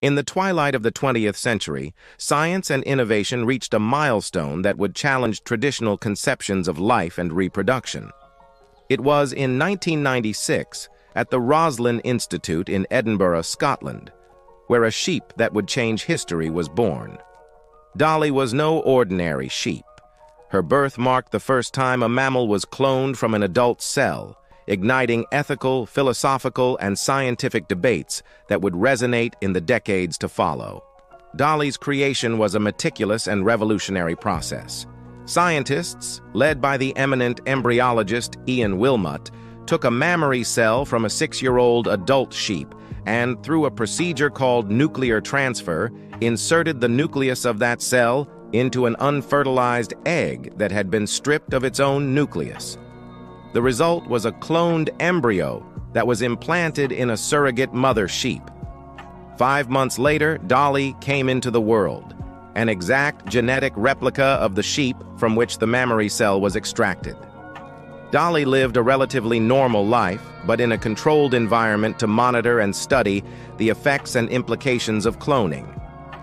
In the twilight of the 20th century, science and innovation reached a milestone that would challenge traditional conceptions of life and reproduction. It was in 1996 at the Roslin Institute in Edinburgh, Scotland, where a sheep that would change history was born. Dolly was no ordinary sheep. Her birth marked the first time a mammal was cloned from an adult cell, igniting ethical, philosophical, and scientific debates that would resonate in the decades to follow. Dolly's creation was a meticulous and revolutionary process. Scientists, led by the eminent embryologist Ian Wilmut, took a mammary cell from a six-year-old adult sheep and, through a procedure called nuclear transfer, inserted the nucleus of that cell into an unfertilized egg that had been stripped of its own nucleus. The result was a cloned embryo that was implanted in a surrogate mother sheep. Five months later, Dolly came into the world, an exact genetic replica of the sheep from which the mammary cell was extracted. Dolly lived a relatively normal life, but in a controlled environment to monitor and study the effects and implications of cloning.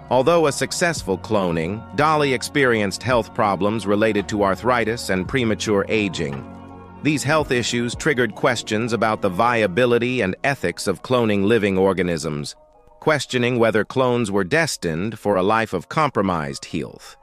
Although a successful cloning, Dolly experienced health problems related to arthritis and premature aging, these health issues triggered questions about the viability and ethics of cloning living organisms, questioning whether clones were destined for a life of compromised health.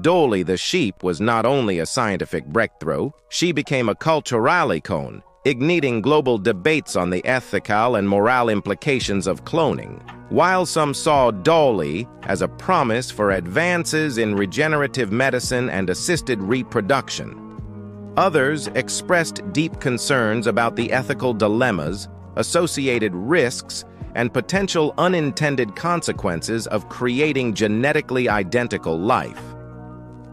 Dolly the sheep was not only a scientific breakthrough, she became a cultural icon, igniting global debates on the ethical and moral implications of cloning. While some saw Dolly as a promise for advances in regenerative medicine and assisted reproduction, Others expressed deep concerns about the ethical dilemmas, associated risks, and potential unintended consequences of creating genetically identical life.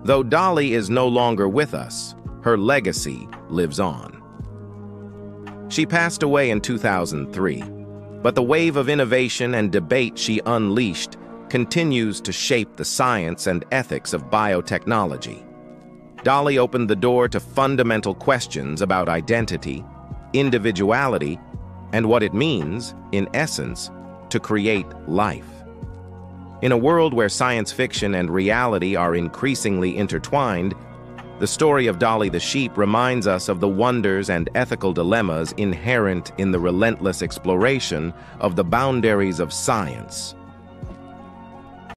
Though Dolly is no longer with us, her legacy lives on. She passed away in 2003, but the wave of innovation and debate she unleashed continues to shape the science and ethics of biotechnology. Dolly opened the door to fundamental questions about identity, individuality, and what it means, in essence, to create life. In a world where science fiction and reality are increasingly intertwined, the story of Dolly the sheep reminds us of the wonders and ethical dilemmas inherent in the relentless exploration of the boundaries of science.